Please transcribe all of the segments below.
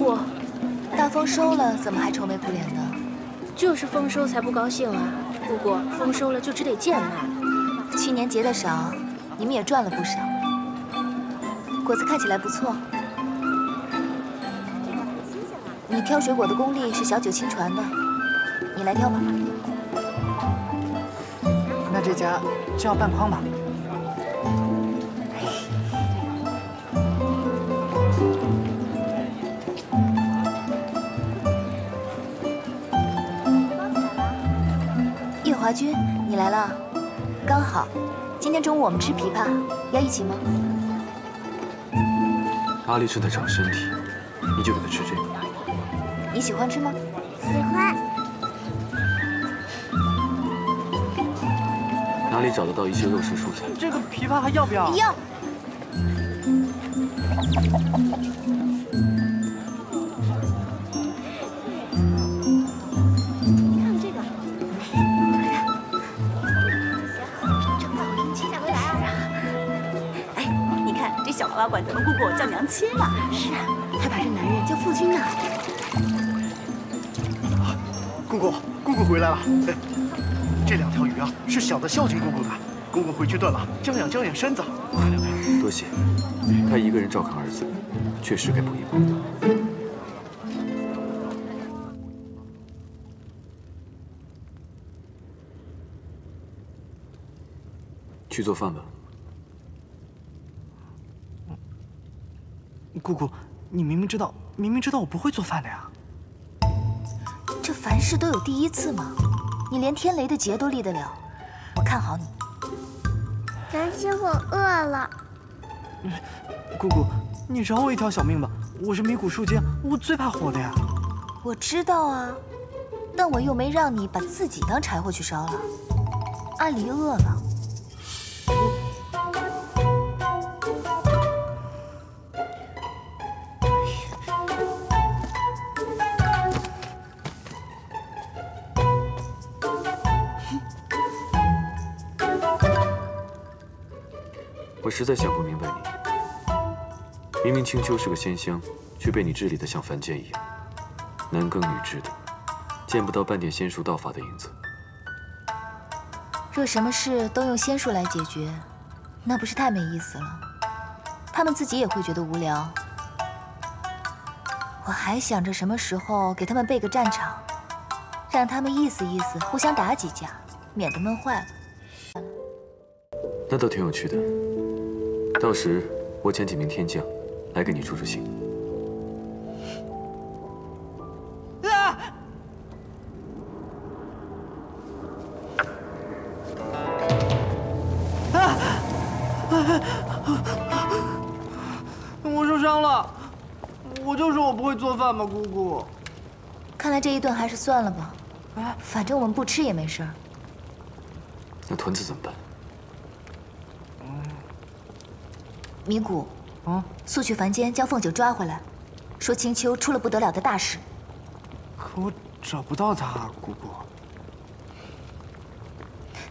姑，大丰收了，怎么还愁眉苦脸的？就是丰收才不高兴啊！不过，丰收了就只得贱卖。去年结的少，你们也赚了不少。果子看起来不错，你挑水果的功力是小九亲传的，你来挑吧。那这家就要半筐吧。华君，你来了，刚好。今天中午我们吃枇杷，要一起吗？阿丽正在长身体，你就给她吃这个。你喜欢吃吗？喜欢。哪里找得到一些肉食蔬菜？这个枇杷还要不要？要。花管咱们姑姑叫娘亲了？是啊，还把这男人叫父君呢。姑姑，姑姑回来了。这两条鱼啊，是小的孝敬姑姑的。姑姑回去炖了，将养将养身子。多谢。他一个人照看儿子，确实该补一补。去做饭吧。姑姑，你明明知道，明明知道我不会做饭的呀。这凡事都有第一次嘛，你连天雷的劫都立得了，我看好你。娘亲，我饿了。姑姑，你饶我一条小命吧，我是迷谷树精，我最怕火的呀。我知道啊，但我又没让你把自己当柴火去烧了。阿离饿了。我实在想不明白你，明明青丘是个仙乡，却被你治理的像凡间一样，男耕女织的，见不到半点仙术道法的影子。若什么事都用仙术来解决，那不是太没意思了？他们自己也会觉得无聊。我还想着什么时候给他们备个战场，让他们意思意思，互相打几架，免得闷坏了。那倒挺有趣的。到时我遣几名天将来给你助助兴。啊！我受伤了，我就说我不会做饭嘛，姑姑。看来这一顿还是算了吧，反正我们不吃也没事。那屯子怎么办？迷谷，嗯，速去凡间将凤九抓回来，说青丘出了不得了的大事。可我找不到他，姑姑。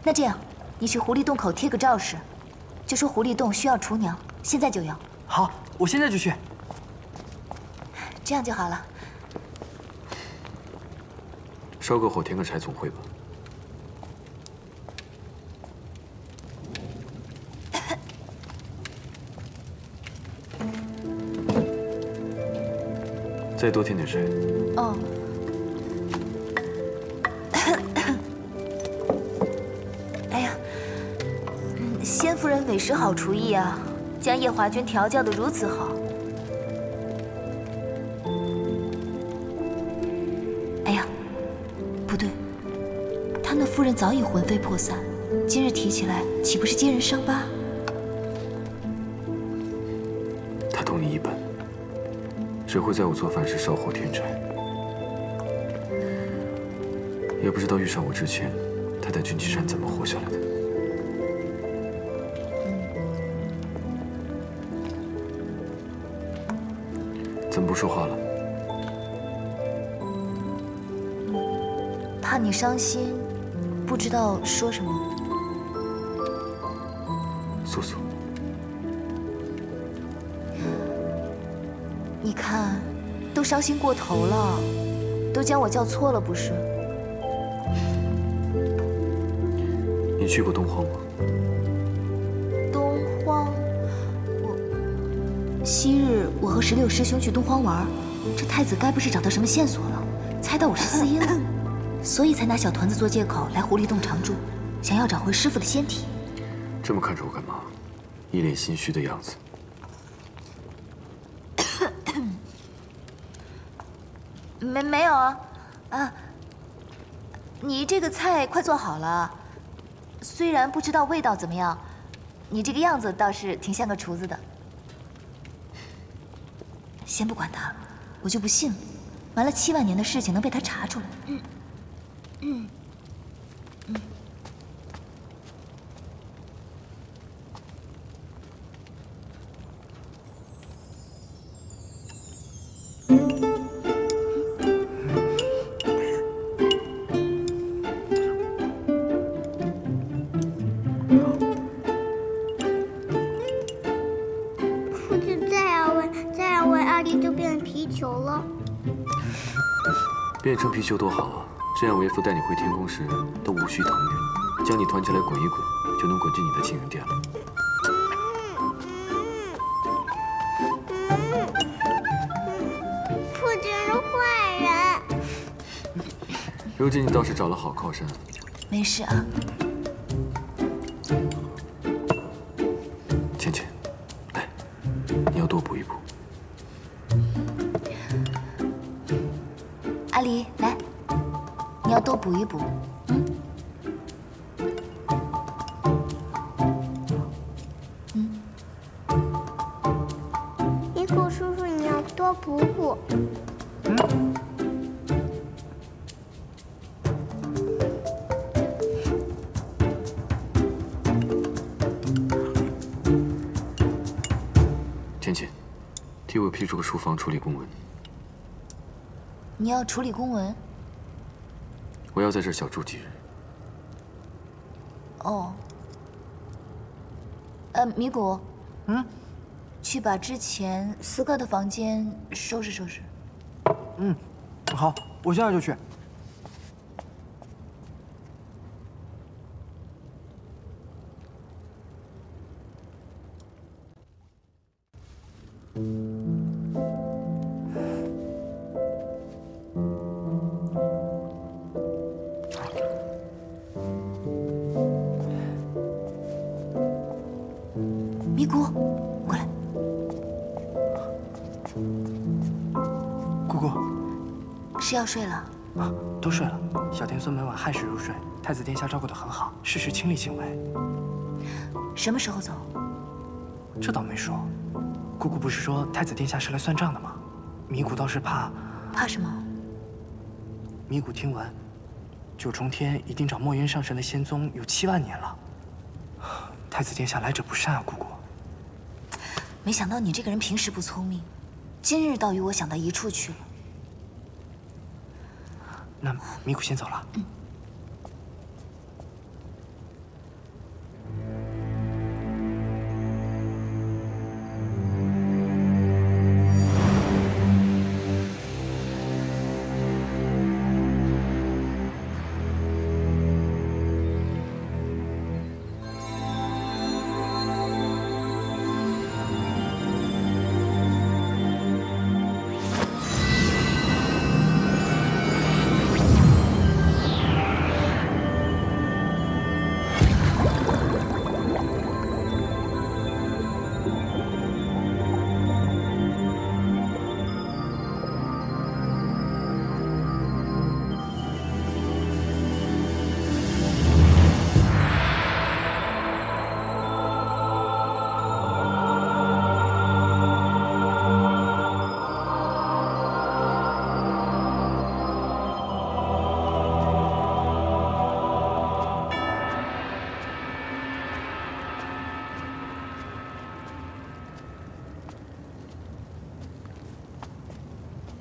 那这样，你去狐狸洞口贴个告示，就说狐狸洞需要厨娘，现在就要。好，我现在就去。这样就好了。烧个火，添个柴，总会吧。再多添点水。哦。哎呀，仙夫人委实好厨艺啊，将夜华君调教的如此好。哎呀，不对，他那夫人早已魂飞魄散，今日提起来，岂不是揭人伤疤？他同你一般。只会在我做饭时烧火添柴，也不知道遇上我之前，他在军旗山怎么活下来的。怎么不说话了？怕你伤心，不知道说什么。素素。都伤心过头了，都将我叫错了不是？你去过东荒吗？东荒，我昔日我和十六师兄去东荒玩，这太子该不是找到什么线索了，猜到我是司音了，所以才拿小团子做借口来狐狸洞常住，想要找回师傅的仙体。这么看着我干嘛？一脸心虚的样子。没没有啊，啊，你这个菜快做好了，虽然不知道味道怎么样，你这个样子倒是挺像个厨子的。先不管他，我就不信，瞒了七万年的事情能被他查出来。嗯嗯。变成皮球多好啊！这样为父带你回天宫时都无需腾云，将你团起来滚一滚，就能滚进你的静云殿了。父亲是坏人。如今你倒是找了好靠山。没事啊，尼古叔叔，你要多补补。倩倩，替我批出个书房处理公文。你要处理公文？我要在这儿小住几日。哦。呃，米谷，嗯，去把之前四哥的房间收拾收拾。嗯，好，我现在就去。米谷，过来。姑姑，是要睡了？啊，都睡了。小天孙每晚亥时入睡，太子殿下照顾得很好，事事亲力亲为。什么时候走？这倒没说。姑姑不是说太子殿下是来算账的吗？米谷倒是怕。怕什么？米谷听闻，九重天已经找墨渊上神的仙宗有七万年了。太子殿下来者不善啊，姑姑。没想到你这个人平时不聪明，今日倒与我想到一处去了。那米谷先走了。嗯。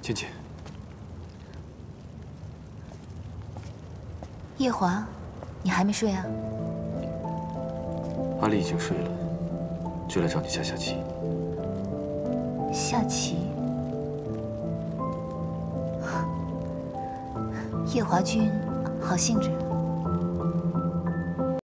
倩倩，夜华，你还没睡啊？阿离已经睡了，就来找你下下棋。下棋。夜华君，好兴致啊。